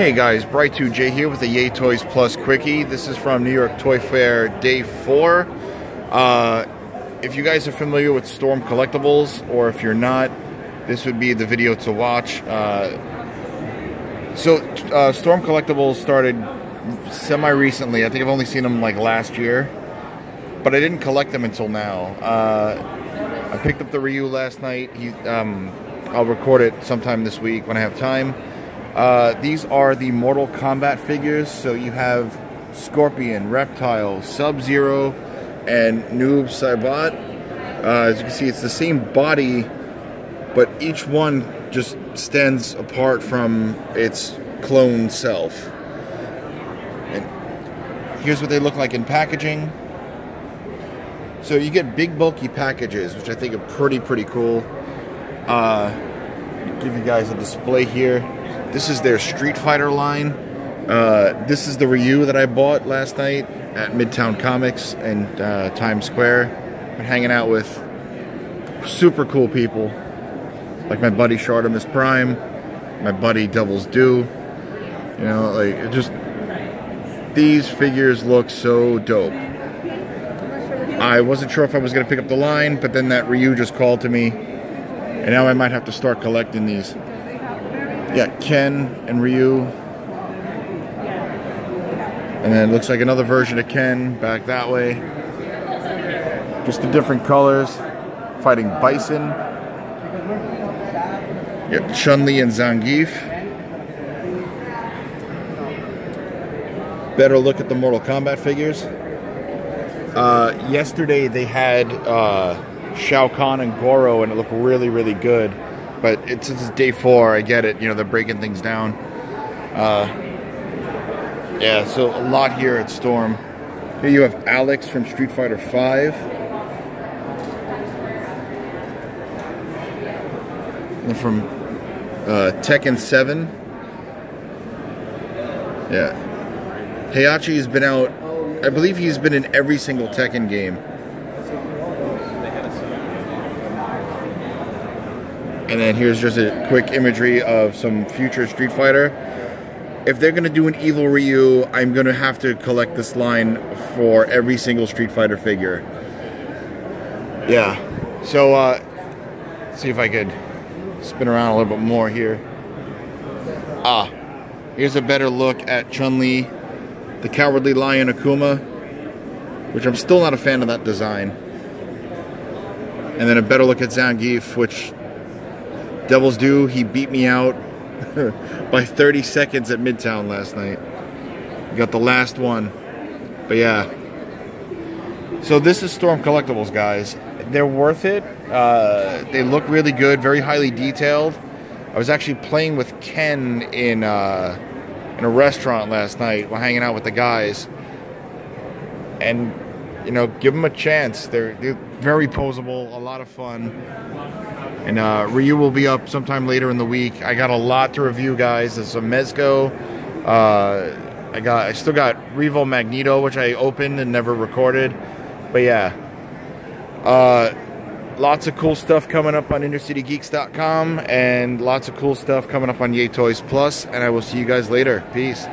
Hey guys, Bri2J here with the Yay Toys Plus Quickie. This is from New York Toy Fair Day 4. Uh, if you guys are familiar with Storm Collectibles, or if you're not, this would be the video to watch. Uh, so, uh, Storm Collectibles started semi-recently. I think I've only seen them like last year. But I didn't collect them until now. Uh, I picked up the Ryu last night. He, um, I'll record it sometime this week when I have time. Uh, these are the Mortal Kombat figures. So you have Scorpion, Reptile, Sub Zero, and Noob Saibot. Uh, as you can see, it's the same body, but each one just stands apart from its clone self. And here's what they look like in packaging. So you get big bulky packages, which I think are pretty, pretty cool. Uh, give you guys a display here. This is their Street Fighter line. Uh, this is the Ryu that I bought last night at Midtown Comics and uh, Times Square. Been hanging out with super cool people, like my buddy Shartimus Prime, my buddy Devil's Due. You know, like just these figures look so dope. I wasn't sure if I was going to pick up the line, but then that Ryu just called to me, and now I might have to start collecting these. Yeah, Ken and Ryu. And then it looks like another version of Ken back that way. Just the different colors. Fighting Bison. Yeah, Chun-Li and Zangief. Better look at the Mortal Kombat figures. Uh, yesterday they had uh, Shao Kahn and Goro, and it looked really, really good. But it's, it's day four. I get it. You know they're breaking things down. Uh, yeah, so a lot here at Storm. Here you have Alex from Street Fighter Five. And from uh, Tekken 7. Yeah. Heihachi has been out, I believe he's been in every single Tekken game. And then here's just a quick imagery of some future Street Fighter. If they're to do an Evil Ryu, I'm to have to collect this line for every single Street Fighter figure. Yeah. So, uh, see if I could spin around a little bit more here. Ah, here's a better look at Chun-Li, the Cowardly Lion Akuma, which I'm still not a fan of that design. And then a better look at Zangief, which Devil's Due, he beat me out by 30 seconds at Midtown last night. Got the last one. But yeah. So this is Storm Collectibles, guys. They're worth it. Uh, they look really good, very highly detailed. I was actually playing with Ken in uh, in a restaurant last night while hanging out with the guys, and you know, give them a chance. They're, they're very posable, a lot of fun. And uh, Ryu will be up sometime later in the week. I got a lot to review, guys. There's some Mezco. Uh, I got, I still got Revo Magneto, which I opened and never recorded. But yeah, uh, lots of cool stuff coming up on InnerCityGeeks.com, and lots of cool stuff coming up on Yay Toys Plus. And I will see you guys later. Peace.